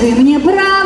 Скажи мне брат,